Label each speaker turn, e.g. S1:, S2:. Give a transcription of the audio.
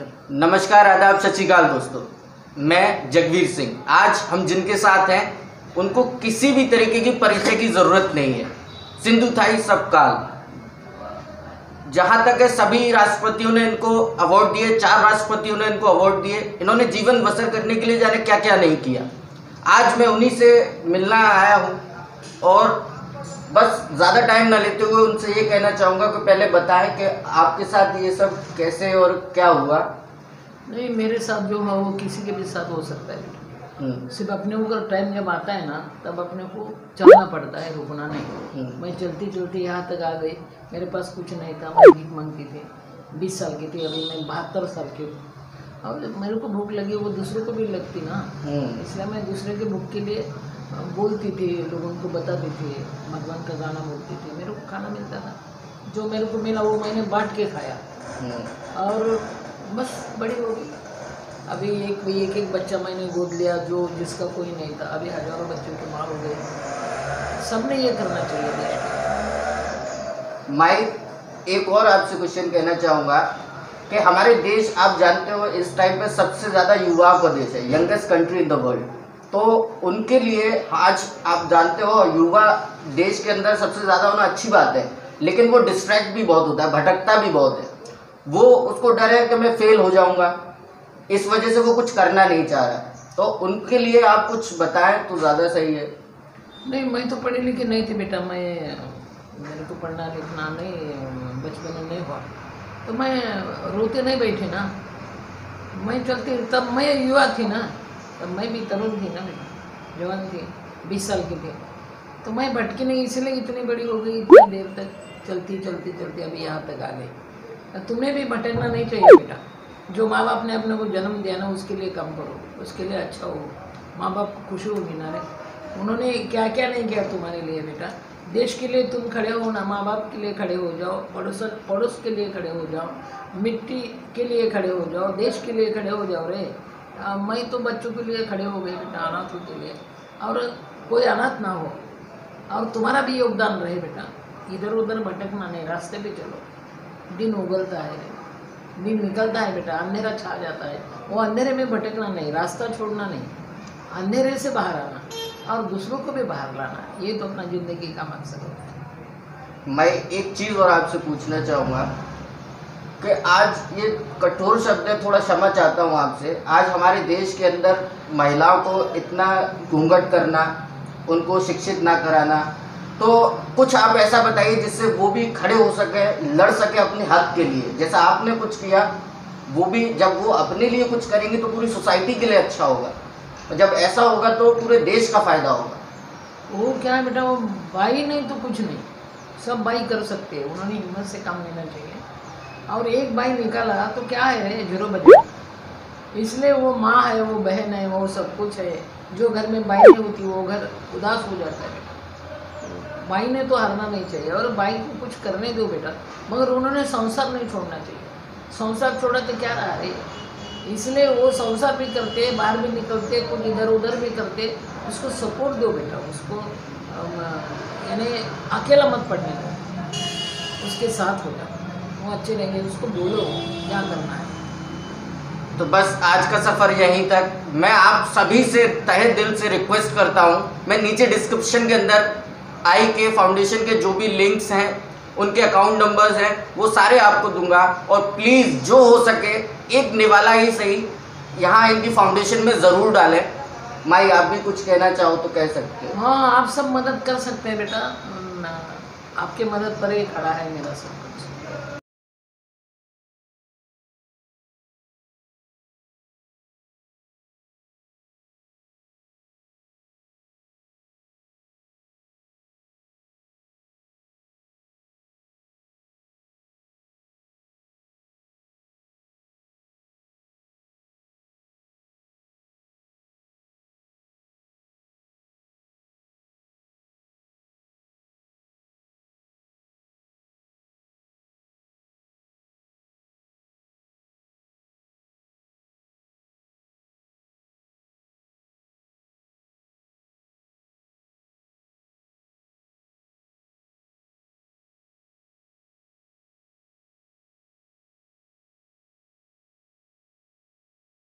S1: नमस्कार, आदाब, सत श्रीकाल दोस्तों। मैं जगवीर सिंह। आज हम जिनके साथ हैं, उनको किसी भी तरीके की परिचय की ज़रूरत नहीं है। सिंधु थाई सबकाल जहाँ तक है, सभी राष्ट्रपतियों ने इनको अवार्ड दिए, चार राष्ट्रपतियों ने इनको अवार्ड दिए। इन्होंने जीवन बसर करने के लिए जाने क्या क्या नहीं किया। आज मैं उन्हीं से मिलना आया हूँ और बस ज़्यादा टाइम ना लेते हुए उनसे ये कहना चाहूँगा कि पहले बताएँ कि आपके साथ ये सब कैसे और क्या हुआ?
S2: नहीं मेरे साथ जो है वो किसी के भी साथ हो सकता है।
S1: हम्म,
S2: सिर्फ़ अपने ऊपर टाइम जब आता है ना तब अपने को चलना पड़ता है रुकना नहीं।
S1: हम्म,
S2: मैं चलती चलती यहाँ तक आ गई। मेरे पास कुछ नहीं था मैं भीख मांगती थी। बीस साल की थी अभी मैं बहत्तर साल की हूँ। और मेरे को भूख लगी वो दूसरे को भी लगती ना।
S1: हम्म,
S2: इसलिए मैं दूसरे के भूख के लिए बोलती थी लोगों को बताती थी भगवान का गाना बोलती थी। मेरे को खाना मिलता था। जो मेरे को मिला वो मैंने बांट के खाया।
S1: हम्म,
S2: और बस बड़ी हो गई। अभी एक एक एक बच्चा मैंने गोद लिया जो जिसका कोई नहीं था। अभी हज़ारों बच्चों की माँ हो गई सबने ये करना चाहिए देश में
S1: माइक एक और आपसे क्वेश्चन कहना चाहूँगा कि हमारे देश आप जानते हो इस टाइम पे सबसे ज़्यादा युवाओं का देश है। Youngest country in the world तो उनके लिए आज आप जानते हो, युवा देश के अंदर सबसे ज़्यादा होना अच्छी बात है, लेकिन वो डिस्ट्रैक्ट भी बहुत होता है, भटकता भी बहुत है। वो उसको डर है कि मैं फेल हो जाऊँगा, इस वजह से वो कुछ करना नहीं चाह रहा तो उनके लिए आप कुछ बताएँ तो ज़्यादा सही है।
S2: नहीं, मैं तो पढ़ी लिखी नहीं थी बेटा, मैं, मेरे को पढ़ना लिखना नहीं, बचपन में नहीं हुआ। तो मैं रोते नहीं बैठी ना। मैं चलती, तब मैं युवा थी ना। तब मैं भी तरुण थी ना बेटा जवान थी, बीस साल की थी। तो मैं भटकी नहीं, इसलिए इतनी बड़ी हो गई, इतनी देर तक चलती चलती चलती, अभी यहाँ तक आ गई। तुम्हें भी भटकना नहीं चाहिए बेटा। जो माँ बाप ने अपने को जन्म दिया ना, उसके लिए कम करो, उसके लिए अच्छा हो। माँ बाप को खुशी होगी ना रे उन्होंने क्या क्या नहीं किया तुम्हारे लिए बेटा। देश के लिए तुम खड़े हो ना माँ बाप के लिए खड़े हो जाओ, पड़ोस पड़ोस के लिए खड़े हो जाओ, मिट्टी के लिए खड़े हो जाओ, देश के लिए खड़े हो जाओ रे। मैं तो बच्चों के लिए खड़े हो गए, बेटा अनाथों के लिए और कोई अनाथ ना हो। और तुम्हारा भी योगदान रहे, बेटा। इधर उधर भटकना नहीं, रास्ते पे चलो। दिन उगलता है, दिन निकलता है, बेटा। अंधेरा छा जाता है। वो अंधेरे में भटकना नहीं, रास्ता छोड़ना नहीं। अंधेरे से बाहर आना और दूसरों को भी बाहर लाना। ये तो अपना ज़िंदगी का मकसद होता है।
S1: मैं एक चीज़ और आपसे पूछना चाहूँगा। कि आज ये कठोर शब्द है, थोड़ा क्षमा चाहता हूँ आपसे। आज हमारे देश के अंदर महिलाओं को इतना घूंघट करना, उनको शिक्षित ना कराना तो कुछ आप ऐसा बताइए जिससे वो भी खड़े हो सके, लड़ सके अपने हक के लिए। जैसा आपने कुछ किया, वो भी जब वो अपने लिए कुछ करेंगे तो पूरी सोसाइटी के लिए अच्छा होगा। और जब ऐसा होगा तो पूरे देश का फ़ायदा होगा।
S2: वो क्या है बेटा, वो भाई नहीं तो कुछ नहीं। सब भाई कर सकते हैं, उन्होंने हिम्मत से काम लेना चाहिए। और एक भाई निकाला तो क्या है रे ज़ीरो बजट इसलिए वो माँ है, वो बहन है, वो सब कुछ है। जो घर में बाई नहीं होती, वो घर उदास हो जाता है। बाई ने तो हारना नहीं चाहिए, और बाई को कुछ करने दो बेटा। मगर उन्होंने संसार नहीं छोड़ना चाहिए। संसार छोड़ा तो क्या रहा रे इसलिए वो संसार भी करते, बाहर भी निकलते, कुछ इधर उधर भी करते। उसको सपोर्ट दो बेटा, उसको यानी अकेला मत पढ़ने दो। उसके साथ हो जाओ वो अच्छे रहेंगे उसको बोलो क्या करना है।
S1: तो बस आज का सफ़र यहीं तक। मैं आप सभी से तहे दिल से रिक्वेस्ट करता हूँ मैं नीचे डिस्क्रिप्शन के अंदर आई के फाउंडेशन के जो भी लिंक्स हैं उनके अकाउंट नंबर्स हैं वो सारे आपको दूँगा। और प्लीज़ जो हो सके एक निवाला ही सही यहाँ इनकी फाउंडेशन में ज़रूर डालें। माई आप भी कुछ कहना चाहो तो कह सकते हो।
S2: हाँ आप सब मदद कर सकते हैं बेटा। आपके मदद पर ही खड़ा है मेरा सब कुछ।